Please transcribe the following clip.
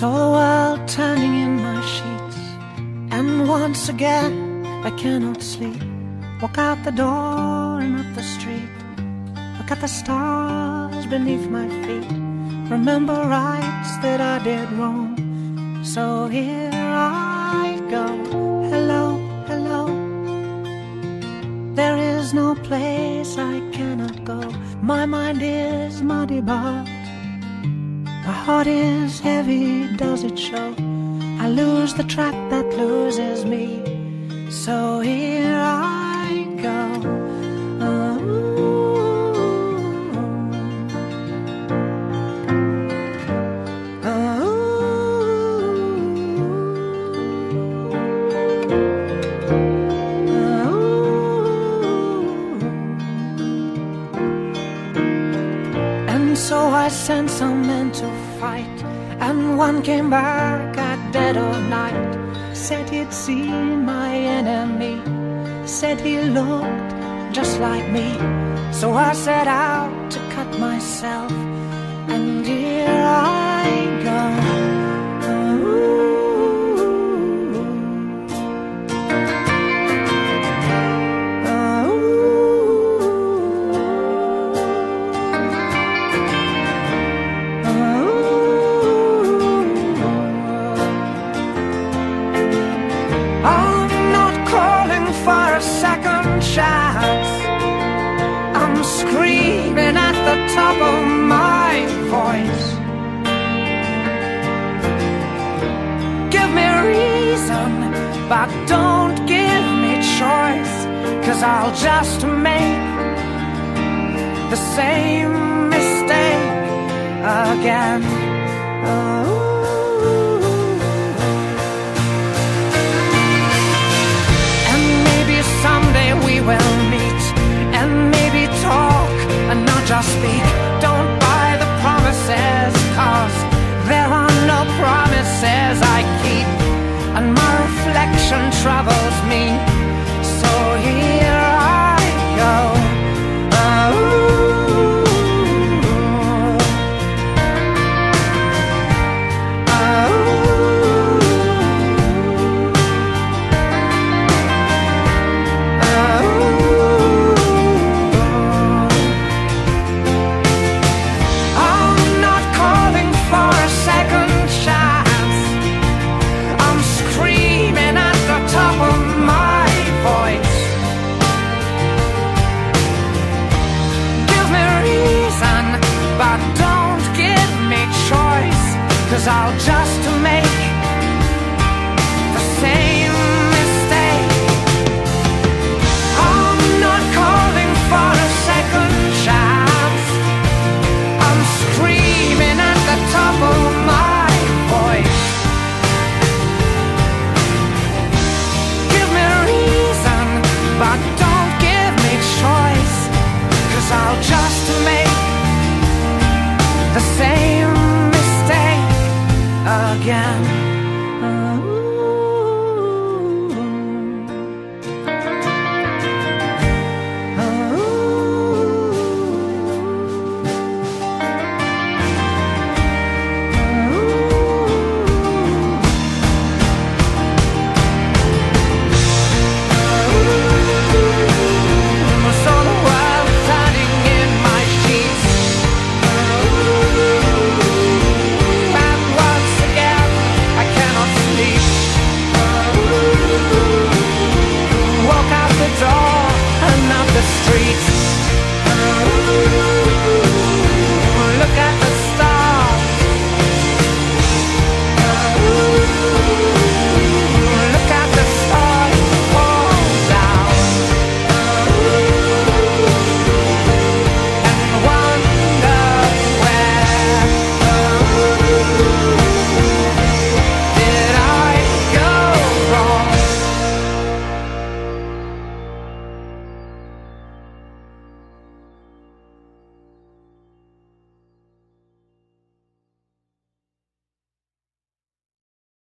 So I'm turning in my sheets, and once again I cannot sleep. Walk out the door and up the street, look at the stars beneath my feet. Remember rights that I did wrong, so here I go. Hello, hello. There is no place I cannot go. My mind is muddy, but my heart is heavy. Does it show? I lose the track that loses me. So I sent some men to fight, and one came back at dead of night. Said he'd seen my enemy, said he looked just like me. So I set out to cut myself, and here screaming at the top of my voice. Give me reason, but don't give me choice. Cause I'll just make the same mistake again. Oh. No